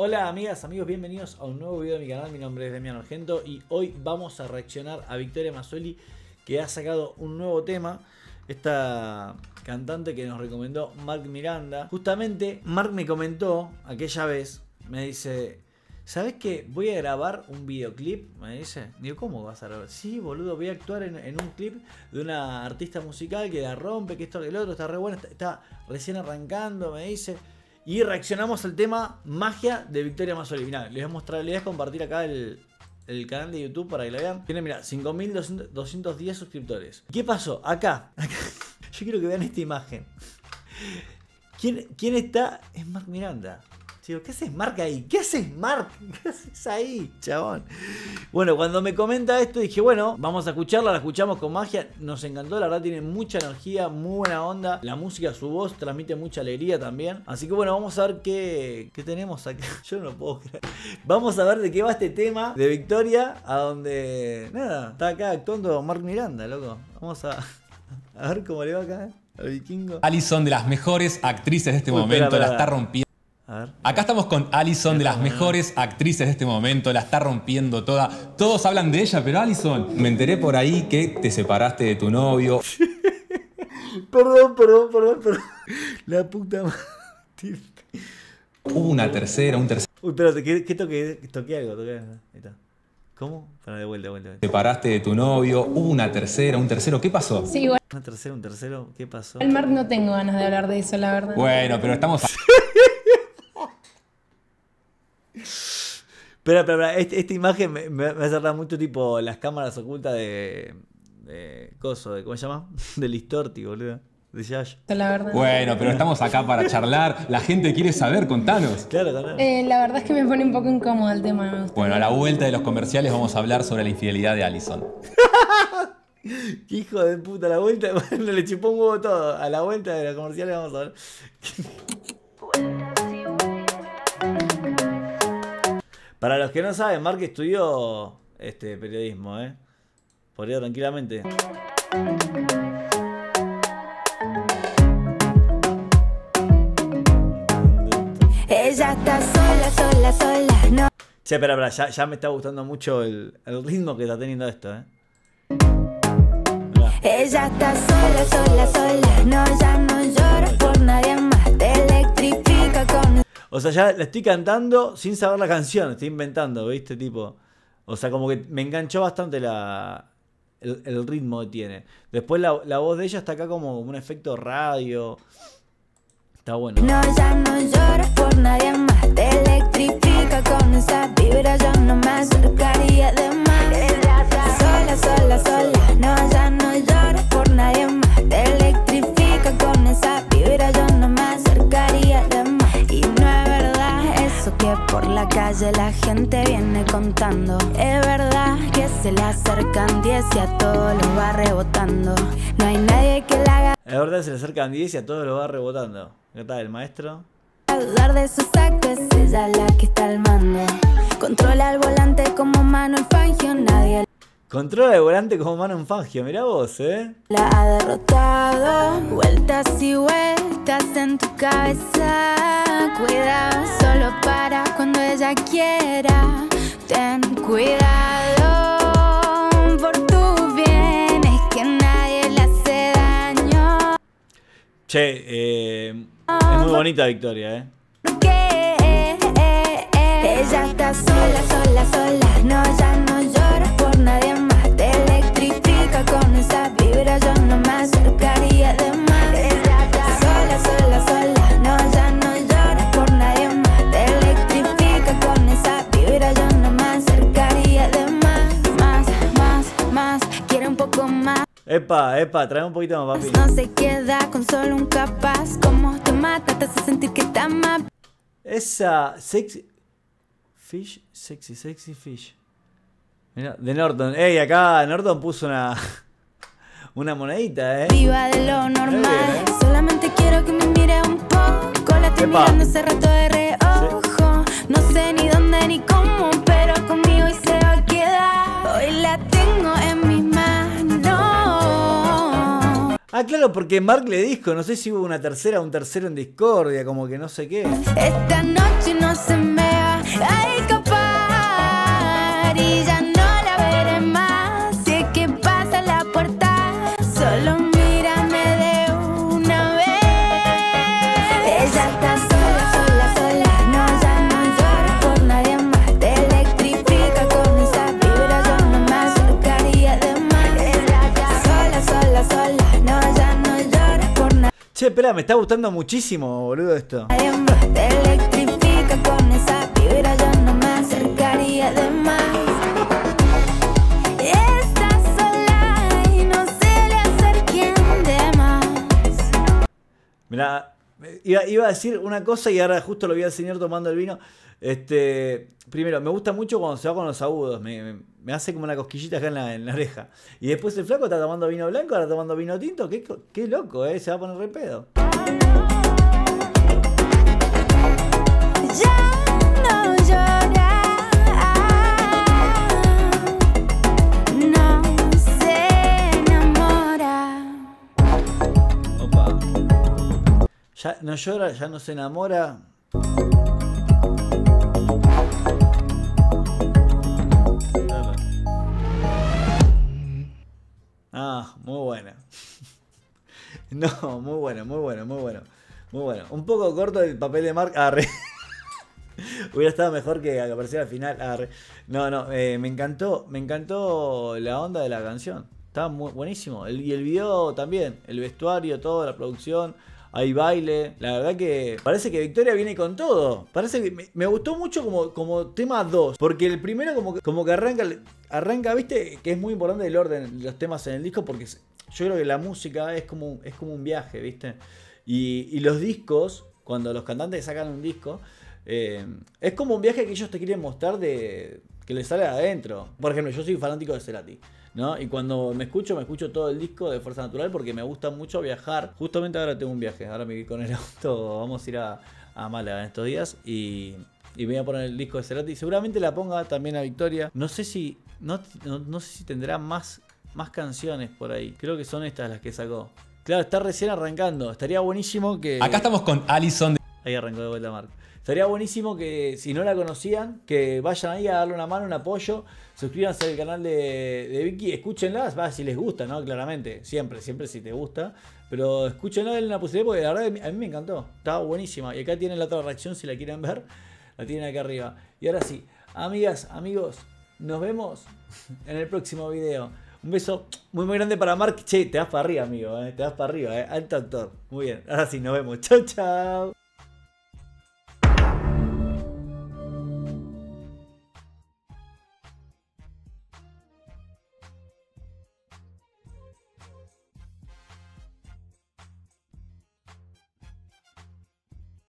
Hola amigas, amigos, bienvenidos a un nuevo video de mi canal, mi nombre es Demian Argento y hoy vamos a reaccionar a Victoria Mazzoli que ha sacado un nuevo tema, esta cantante que nos recomendó Mark Miranda. Justamente Mark me comentó aquella vez, me dice, ¿sabes qué? Voy a grabar un videoclip, me dice. Digo, ¿cómo vas a grabar? Sí, boludo, voy a actuar en, un clip de una artista musical que la rompe, que esto, que el otro, está re bueno, está, está recién arrancando, me dice. Y reaccionamos al tema Magia de Victoria Mazzoli. Mirá, les voy a mostrar, les voy a compartir acá el, el canal de YouTube para que lo vean. Tiene, mira, 5.210 suscriptores. ¿Qué pasó? Acá, acá. Yo quiero que vean esta imagen. ¿Quién, quién está? Es Mark Miranda. Digo, ¿qué haces Mark ahí? ¿Qué haces Mark? ¿Qué haces ahí, chabón? Bueno, cuando me comenta esto dije, bueno, vamos a escucharla, la escuchamos con magia. Nos encantó, la verdad tiene mucha energía, muy buena onda. La música, su voz transmite mucha alegría también. Así que bueno, vamos a ver qué, qué tenemos acá. Yo no lo puedo creer. Vamos a ver de qué va este tema de Victoria, a donde... Nada, está acá actuando Mark Miranda, loco. Vamos a, a ver cómo le va acá, ¿eh? Al vikingo. Alison, de las mejores actrices de este Uy, momento, espera, la está rompiendo. A ver. Acá estamos con Alison, de las mejores actrices de este momento, la está rompiendo toda. Todos hablan de ella, pero Alison, me enteré por ahí que te separaste de tu novio. Perdón, perdón, perdón, perdón. La puta madre. Hubo una tercera, un tercero. Uy, espérate, ¿qué, qué toqué? Toqué algo, toqué algo. Ahí está. ¿Cómo? Para de vuelta, de vuelta. de vuelta. Separaste de tu novio, hubo una tercera, un tercero. ¿Qué pasó? Sí, igual Una tercera, un tercero, ¿qué pasó? el Mark no tengo ganas de hablar de eso, la verdad. Bueno, pero estamos. Espera, espera, espera. Este- esta imagen me, me, me hace acordar mucho tipo las cámaras ocultas de. de. Coso, de, ¿cómo se llama? De Listorti, boludo. De Yayo. La verdad. Bueno, pero estamos acá para charlar. La gente quiere saber, contanos. Claro, claro. Eh, la verdad es que me pone un poco incómodo el tema. me gusta. Bueno, a la vuelta de los comerciales vamos a hablar sobre la infidelidad de Alison. Qué hijo de puta, a la vuelta. Bueno, le chupó un huevo todo. A la vuelta de la comercial vamos a ver. Para los que no saben, Mark estudió este periodismo, ¿eh? Podría tranquilamente. Ella está sola, sola, sola, no. Che, espera, espera, ya, ya me está gustando mucho el, el ritmo que está teniendo esto, ¿eh? Mirá. Ella está sola, sola, sola, no, ya no llora por nadie más. Te electrifica con O sea, ya la estoy cantando sin saber la canción, estoy inventando, ¿viste? Tipo. O sea, como que me enganchó bastante la, el, ritmo que tiene. Después la, la voz de ella está acá como un efecto radio. Está bueno. No, ya no llora por nadie más. Electrifica con esa vibra, yo no me acercaría de Es verdad que se le acercan 10 y a todos los va rebotando. No hay nadie que la haga. La verdad se le acercan 10 y a todos lo va rebotando. ¿Qué tal, el maestro? A dudar de sus actos, es ella la que está al mando. Controla el volante como mano en Fangio, nadie Controla el volante como mano en fangio, mirá vos, ¿eh? la ha derrotado. Vueltas y vueltas en tu cabeza. Cuidado, solo para cuando ella quiera. Ten cuidado por tu bien, es que nadie le hace daño. Che, eh, es muy bonita Victoria, ¿eh? Que ella está sola, sola, sola. No, ya no llora por nadie más. Epa, epa, trae un poquito más, papi. No se queda con solo un capaz. Como te mata, te hace sentir que está más. Esa sexy. Fish, sexy, sexy fish. Mirá, de Norton. Ey, acá Norton puso una. Una monedita, eh. Viva de lo normal. Solamente quiero que me mire un poco. La estoy Epa. mirando hace rato de reojo. No sé ni dónde ni cómo, pero conmigo hoy se va a quedar. Hoy la tengo en mis. Ah, claro, porque Mark le dijo, no sé si hubo una tercera o un tercero en discordia, como que no sé qué. Esta noche no se me ay, capaz. Fla, me está gustando muchísimo, boludo, esto. Mirá, iba, iba a decir una cosa y ahora justo lo vi al señor tomando el vino. Este, primero, me gusta mucho cuando se va con los agudos, me, me- hace como una cosquillita acá en la, oreja. Y después el flaco está tomando vino blanco, ahora tomando vino tinto, qué, qué loco, ¿eh? Se va a poner re pedo. Ya Ya no llora, ya no se enamora. Ah, muy buena. No, muy bueno, muy bueno, muy bueno. Muy bueno. Un poco corto el papel de Mark. Ah, re. Hubiera estado mejor que apareciera al final. Ah, re. No, no, eh, me encantó, me encantó la onda de la canción. Estaba muy buenísimo. Y el video también, el vestuario, todo, la producción. Hay baile. La verdad que parece que Victoria viene con todo. Parece que me, gustó mucho como, como tema 2. Porque el primero como que, como que arranca, arranca, viste, que es muy importante el orden de los temas en el disco. Porque yo creo que la música es como, es como un viaje, viste. Y, y los discos, cuando los cantantes sacan un disco, eh, es como un viaje que ellos te quieren mostrar de que les sale de adentro. Por ejemplo, yo soy fanático de Cerati. ¿no? Y cuando me escucho, me escucho todo el disco de Fuerza Natural porque me gusta mucho viajar. Justamente ahora tengo un viaje, ahora me voy con el auto, vamos a ir a, a Málaga en estos días y, y voy a poner el disco de Cerati. Seguramente la ponga también a Victoria. No sé si, no, no, no sé si tendrá más, más canciones por ahí. Creo que son estas las que sacó. Claro, está recién arrancando. Estaría buenísimo que... Acá estamos con Alison de Ahí arrancó de vuelta Marco. Estaría buenísimo que si no la conocían, que vayan ahí a darle una mano, un apoyo, suscríbanse al canal de, Vicky, escúchenla, va, si les gusta, ¿no? Claramente, siempre, siempre si te gusta. Pero escúchenla, denle una posibilidad porque la verdad a mí me encantó. Estaba buenísima. Y acá tienen la otra reacción si la quieren ver. La tienen acá arriba. Y ahora sí, amigas, amigos, nos vemos en el próximo video. Un beso muy muy grande para Mark. Che, te das para arriba, amigo. ¿eh? Te das para arriba, ¿eh? Alto actor. Muy bien. Ahora sí, nos vemos. Chau, chau.